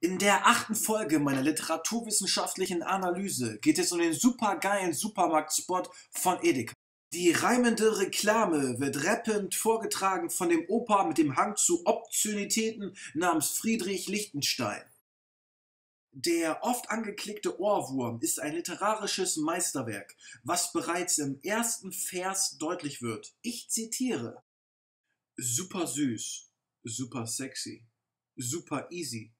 In der achten Folge meiner literaturwissenschaftlichen Analyse geht es um den supergeilen Supermarktspot von Edeka. Die reimende Reklame wird rappend vorgetragen von dem Opa mit dem Hang zu Obszönitäten namens Friedrich Lichtenstein. Der oft angeklickte Ohrwurm ist ein literarisches Meisterwerk, was bereits im ersten Vers deutlich wird. Ich zitiere. Super süß, super sexy, super easy,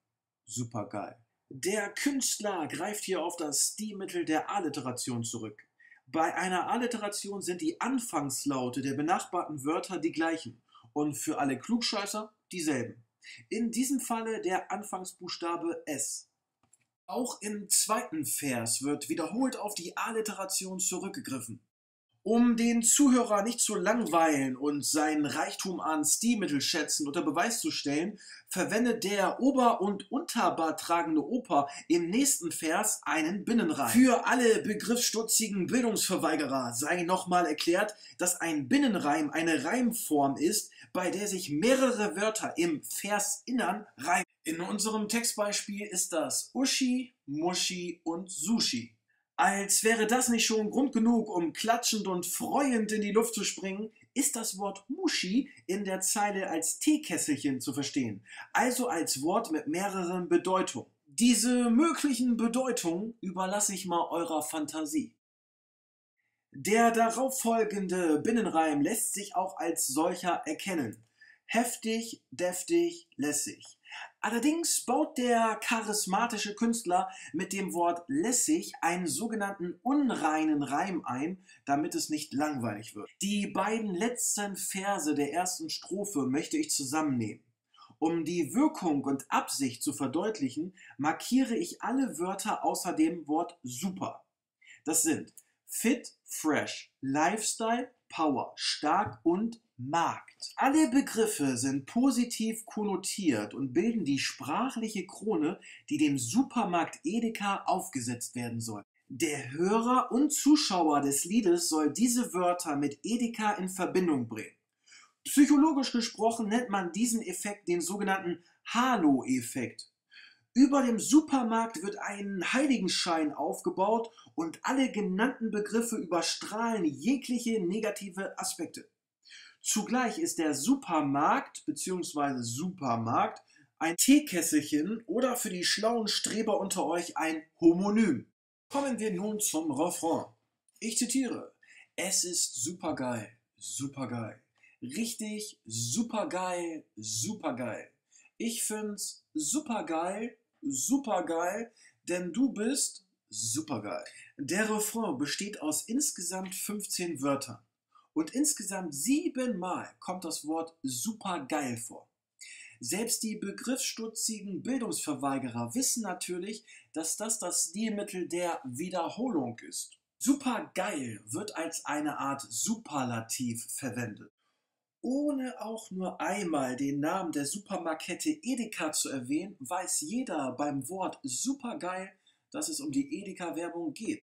super geil. Der Künstler greift hier auf das Stilmittel der Alliteration zurück. Bei einer Alliteration sind die Anfangslaute der benachbarten Wörter die gleichen und für alle Klugscheißer dieselben. In diesem Falle der Anfangsbuchstabe S. Auch im zweiten Vers wird wiederholt auf die Alliteration zurückgegriffen. Um den Zuhörer nicht zu langweilen und seinen Reichtum an Stilmittelschätzen unter Beweis zu stellen, verwendet der Ober- und Unterbart tragende Opa im nächsten Vers einen Binnenreim. Für alle begriffsstutzigen Bildungsverweigerer sei nochmal erklärt, dass ein Binnenreim eine Reimform ist, bei der sich mehrere Wörter im Versinnern reimen. In unserem Textbeispiel ist das Uschi, Muschi und Sushi. Als wäre das nicht schon Grund genug, um klatschend und freuend in die Luft zu springen, ist das Wort Muschi in der Zeile als Teekesselchen zu verstehen, also als Wort mit mehreren Bedeutungen. Diese möglichen Bedeutungen überlasse ich mal eurer Fantasie. Der darauffolgende Binnenreim lässt sich auch als solcher erkennen. Heftig, deftig, lässig. Allerdings baut der charismatische Künstler mit dem Wort lässig einen sogenannten unreinen Reim ein, damit es nicht langweilig wird. Die beiden letzten Verse der ersten Strophe möchte ich zusammennehmen. Um die Wirkung und Absicht zu verdeutlichen, markiere ich alle Wörter außer dem Wort super. Das sind fit, fresh, lifestyle, power, stark und Markt. Alle Begriffe sind positiv konnotiert und bilden die sprachliche Krone, die dem Supermarkt Edeka aufgesetzt werden soll. Der Hörer und Zuschauer des Liedes soll diese Wörter mit Edeka in Verbindung bringen. Psychologisch gesprochen nennt man diesen Effekt den sogenannten Halo-Effekt. Über dem Supermarkt wird ein Heiligenschein aufgebaut und alle genannten Begriffe überstrahlen jegliche negative Aspekte. Zugleich ist der Supermarkt bzw. Supermarkt ein Teekesselchen oder für die schlauen Streber unter euch ein Homonym. Kommen wir nun zum Refrain. Ich zitiere. Es ist supergeil, supergeil. Richtig supergeil, supergeil. Ich find's supergeil, supergeil, denn du bist supergeil. Der Refrain besteht aus insgesamt 15 Wörtern und insgesamt siebenmal kommt das Wort supergeil vor. Selbst die begriffsstutzigen Bildungsverweigerer wissen natürlich, dass das das Stilmittel der Wiederholung ist. Supergeil wird als eine Art Superlativ verwendet. Ohne auch nur einmal den Namen der Supermarkette Edeka zu erwähnen, weiß jeder beim Wort supergeil, dass es um die Edeka-Werbung geht.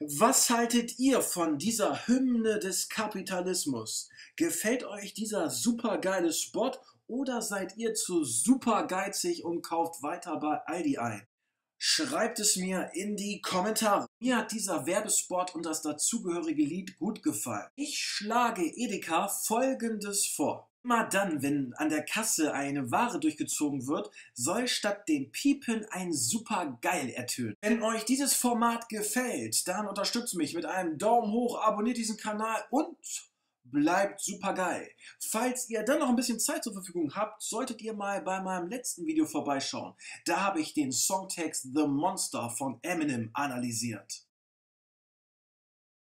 Was haltet ihr von dieser Hymne des Kapitalismus? Gefällt euch dieser supergeile Spot oder seid ihr zu supergeizig und kauft weiter bei Aldi ein? Schreibt es mir in die Kommentare. Mir hat dieser Werbespot und das dazugehörige Lied gut gefallen. Ich schlage Edeka folgendes vor. Immer dann, wenn an der Kasse eine Ware durchgezogen wird, soll statt dem Piepen ein super geil ertönen. Wenn euch dieses Format gefällt, dann unterstützt mich mit einem Daumen hoch, abonniert diesen Kanal und bleibt super geil. Falls ihr dann noch ein bisschen Zeit zur Verfügung habt, solltet ihr mal bei meinem letzten Video vorbeischauen. Da habe ich den Songtext The Monster von Eminem analysiert.